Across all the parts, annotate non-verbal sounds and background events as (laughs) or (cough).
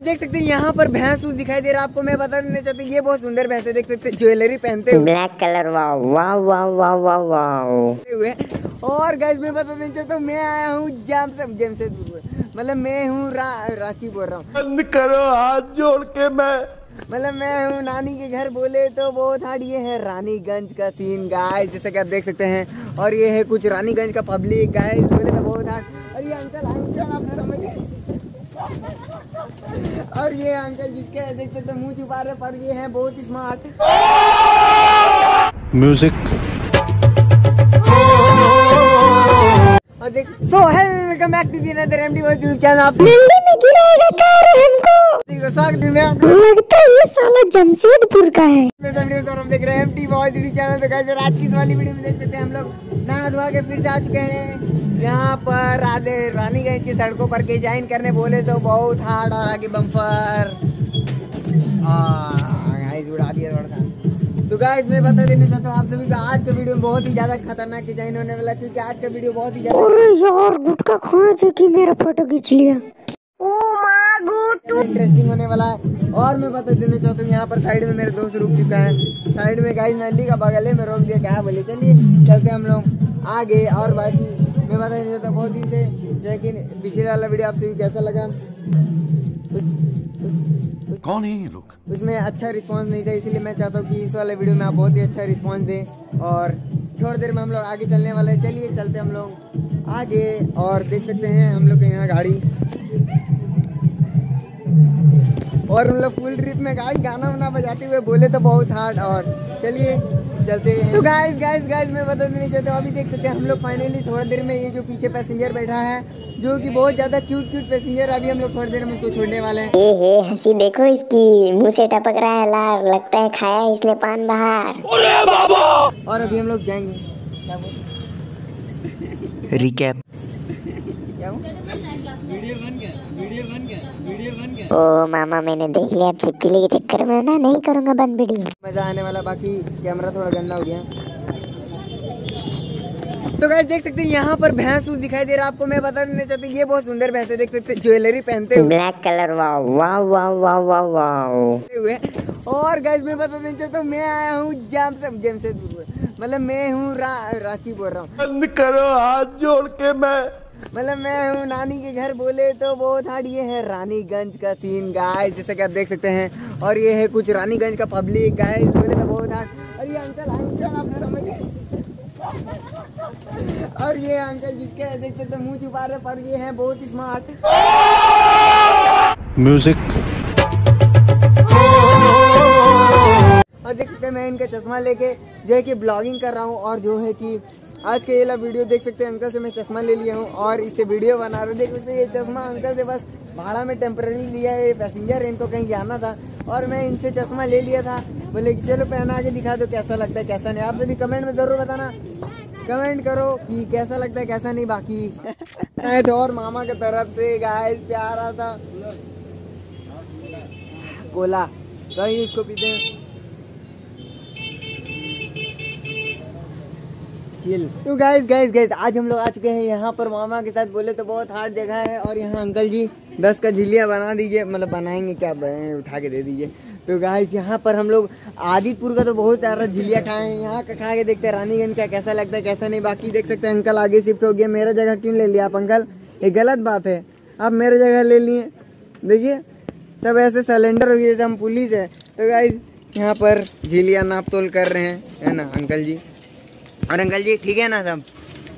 देख सकते हैं यहाँ पर भैंस उस दिखाई दे रहा है आपको मैं बता देना चाहती हूँ ये बहुत सुंदर भैंस है देख सकते हैं ज्वेलरी पहनते हुए। ब्लैक कलर वाह वाह वाह वाह वाह वाह हुए। और गैस मैं बता देना चाहता हूँ मैं आया हूँ जाम से जमशेदपुर मतलब मैं हूँ रा, रांची बोल रहा हूँ। बंद करो हाथ जोड़ के मैं। मतलब मैं हूँ नानी के घर बोले तो बहुत हार्ड ये है रानीगंज का सीन गाय जैसे कि आप देख सकते हैं। और ये है कुछ रानीगंज का पब्लिक गाय बोले तो बहुत हार्ड और ये अंकल और ये अंकल जिसके देख सकते हैं मुँह छुपा रहे पर ये है बहुत स्मार्ट म्यूज़िक और देख so hello welcome back to the another MD world YouTube channel आप नल्ली में गिराएगा कार हमको। है लगता है ये साला जमशेदपुर का है। और हम देख रहे हैं एमटी बॉयज़ यूट्यूब चैनल पे गाइस आज की इस वाली वीडियो में देख सकते हैं हम लोग। नहा धोआ के फिर से आ चुके हैं। यहाँ पर राधे रानीगंज की सड़कों पर के ज्वाइन करने बोले तो बहुत हार्ड और आगे बम्पर गाइस उड़ा दिया थोड़ा सा तो गाइस मैं बता देना चाहता हूँ आप सभी को आज का वीडियो बहुत ही ज़्यादा खतरनाक डिज़ाइन होने वाला है क्योंकि आज का वीडियो बहुत ही ज़्यादा अरे यार गुटका मेरा फ़ोटो खींच लिया? ओ माँ गुटू इंटरेस्टिंग होने वाला है। और मैं बता देना चाहता हूँ यहाँ पर साइड में मेरे दोस्त रुक चुका है। साइड में गाइस नली का बगल है मैं रोक दिया क्या बोले? चलिए चलते हम लोग आगे और बाकी। मैं बता देना चाहता हूँ बहुत दिन से लेकिन पिछले वाला वीडियो आप सभी कैसा लगा? कौन है ये लोग? उसमें अच्छा रिस्पांस नहीं था इसलिए मैं चाहता हूँ कि इस वाले वीडियो में आप बहुत ही अच्छा रिस्पांस दें और थोड़ी देर में हम लोग आगे चलने वाले हैं। चलिए चलते हम लोग आगे और देख सकते हैं हम लोग के यहाँ गाड़ी। और हम लोग फुल ट्रिप में गाड़ी गाना वाना बजाते हुए बोले तो बहुत हार्ड और। चलिए चलते हैं। तो गाइस गाइस गाइस मैं बता देना चाहता हूँ अभी देख सकते हैं हम लोग फाइनली थोड़ी देर में ये जो पीछे पैसेंजर बैठा है जो कि बहुत ज़्यादा क्यूट क्यूट पैसेंजर अभी हम लोग थोड़ी देर में उसको छोड़ने वाले हैं। ये है हँसी देखो इसकी मुँह से टपक रहा है लार लगता है खाया है इसने पान बाहर। और अभी हम लोग जाएँगे। रिकैप? ओ मामा मैंने देख लिया अब छिपकली के चक्कर में ना नहीं करूँगा बंद वीडियो मज़ा आने वाला बाकी कैमरा थोड़ा गंदा हो गया। तो गाइस देख सकते हैं यहाँ पर भैंस उस दिखाई दे रहा है आपको मैं बता देना चाहती हूँ ये बहुत सुंदर भैंस है देख सकते हैं ज्वेलरी पहनते हुए। ब्लैक कलर वाह वाह वाह वाह वाह वाह हुए। और गाइस मैं बता देना चाहता हूँ मैं आया हूँ जाम से जमशेदपुर मतलब मैं हूँ रा, रांची बोल रहा हूँ। बंद करो हाथ जोड़ के मैं मतलब मैं हूँ नानी के घर बोले तो बहुत हार्ड ये है रानीगंज का सीन गाय जैसे कि आप देख सकते हैं। और ये है कुछ रानीगंज का पब्लिक गाय बोले तो बहुत हार्ड और ये अंकल अंकल आप समझिए और ये अंकल जिसके देख सकते हैं मुँह छुपा रहे पर ये है बहुत स्मार्ट म्यूज़िक और देख सकते हैं मैं इनका चश्मा लेके जो है कि ब्लॉगिंग कर रहा हूँ और जो है कि आज के ये ला वीडियो देख सकते हैं, अंकल से मैं चश्मा ले लिया हूँ और इससे वीडियो बना रहा हूँ। देख सकते ये चश्मा अंकल से बस भाड़ा में टेम्पररी लिया है पैसेंजर इनको कहीं जाना था और मैं इनसे चश्मा ले लिया था। बोले कि चलो पहना के दिखा दो, कैसा लगता है, कैसा नहीं। आप सभी कमेंट में ज़रूर बताना। कमेंट करो कि कैसा लगता है, कैसा नहीं, बाकी। तो और मामा के तरफ़ से गाय प्यारा था कोला तो इसको पीते हैं। चिल तो गाइस गाइस गाइस आज हम लोग आ चुके हैं यहाँ पर मामा के साथ। बोले तो बहुत हार्ड जगह है और यहाँ अंकल जी दस का झिलिया बना दीजिए। मतलब बनाएँगे क्या उठा के दे दीजिए। तो गाइस यहाँ पर हम लोग आदितपुर का तो बहुत सारा झिलिया खाए हैं। यहाँ का खा के देखते हैं रानीगंज का कैसा लगता है, कैसा नहीं। बाकी देख सकते हैं अंकल आगे शिफ्ट हो गया मेरा जगह क्यों ले लिया आप अंकल ये गलत बात है। आप मेरे जगह ले लिए। देखिए, सब ऐसे सिलेंडर हो गए जैसे हम पुलिस है। तो गाइस यहाँ पर झिलिया नाप तोल कर रहे हैं। है ना अंकल जी? और अंकल जी ठीक है ना सब?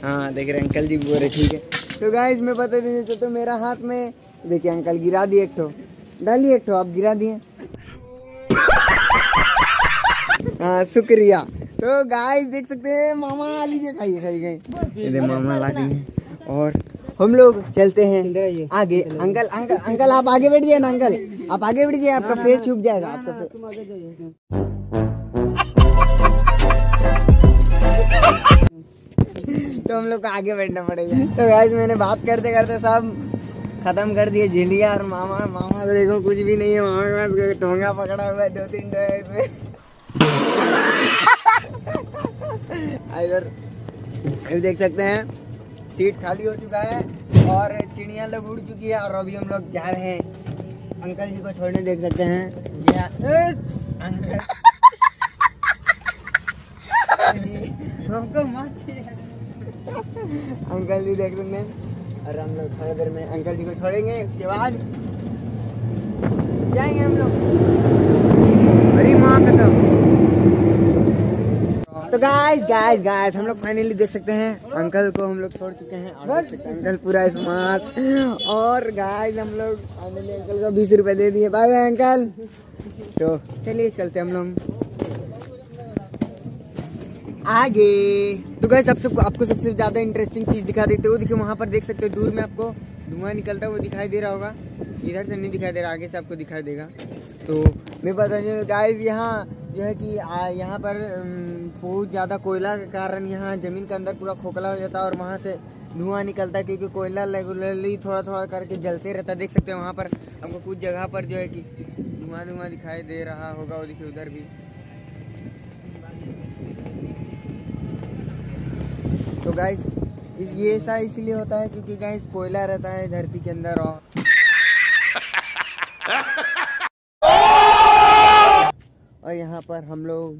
हाँ देख रहे अंकल जी बोल रहे ठीक है। तो गाइस मैं बता देना चाहता हूँ मेरा हाथ में देखिए अंकल गिरा दिए एक ठो। डालिए एक ठो आप गिरा दिए। हाँ शुक्रिया। तो गाइस देख सकते हैं मामा आ लीजिए खाइए खाइए खाइए। मामा ला दिए और हम लोग चलते हैं आगे। अंकल अंकल अंकल आप आगे बैठ जाइए ना अंकल। आप आगे बैठ जाइए आपका फेस छुप जाएगा आपका face- तो हम लोग को आगे बैठना पड़ेगा। तो गाइस मैंने बात करते करते सब खत्म कर दिए। झिलिया और मामा मामा तो देखो कुछ भी नहीं है। मामा के पास टोंगा पकड़ा हुआ है दो तीन है इसमें। (laughs) इधर, ये देख सकते हैं, सीट खाली हो चुका है और चिड़िया लोग उड़ चुकी है और अभी हम लोग जा रहे हैं। अंकल जी को छोड़ने देख सकते हैं। ये अंकल। अंकल जी देख हैं। और हम लोग थोड़ी देर में अंकल जी को छोड़ेंगे, उसके बाद जाएँगे हम लोग। तो गाइस गाइस गाइस हम लोग फाइनली देख सकते हैं, अंकल को हम लोग छोड़ चुके हैं। अंकल पूरा स्मार्ट और गाइस हम लोग अंकल को बीस रुपए दे दिए। Bye bye uncle. तो चलिए, चलते हम लोग। आगे। तो गाइस सबसे आपको सबसे ज़्यादा इंटरेस्टिंग चीज़ दिखा देते हो देखिए वहाँ पर देख सकते हो, दूर में आपको धुआँ निकलता है वो दिखाई दे रहा होगा। इधर से नहीं दिखाई दे रहा, आगे से आपको दिखाई देगा। तो मैं बता दूँ गाइस यहाँ जो है कि यहाँ पर बहुत ज़्यादा कोयला के कारण यहाँ ज़मीन के अंदर पूरा खोखला हो जाता है और वहाँ से धुआँ निकलता है, क्योंकि कोयला रेगुलरली थोड़ा थोड़ा करके जलते रहता है। देख सकते हैं, वहाँ पर हमको कुछ जगह पर जो है कि धुआँ धुआँ दिखाई दे रहा होगा वो देखिए उधर भी। तो गाइस इस, ये ऐसा इसलिए होता है क्योंकि गाइस कोयला रहता है धरती के अंदर और और यहाँ पर हम लोग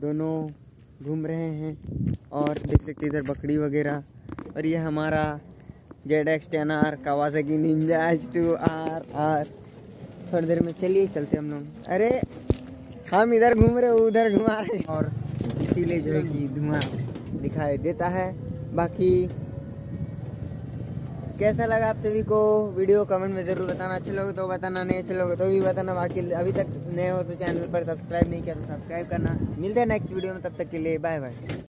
दोनों घूम रहे हैं और देख सकते इधर बकरी वगैरह। और ये हमारा Z X ten R Kawasaki Ninja H two R R. थोड़ी देर में चलिए, चलते हम लोग। अरे, हम इधर घूम रहे उधर घुमा रहे और इसीलिए जो है कि धुआँ। दिखाई देता है। बाकी, कैसा लगा आप सभी को? वीडियो कमेंट में ज़रूर बताना। अच्छे लोग तो बताना, नहीं अच्छे लोग तो भी बताना। बाकी, अभी तक नए हो तो चैनल पर सब्सक्राइब नहीं किया तो सब्सक्राइब करना। मिलते हैं नेक्स्ट वीडियो में, तब तक के लिए बाय बाय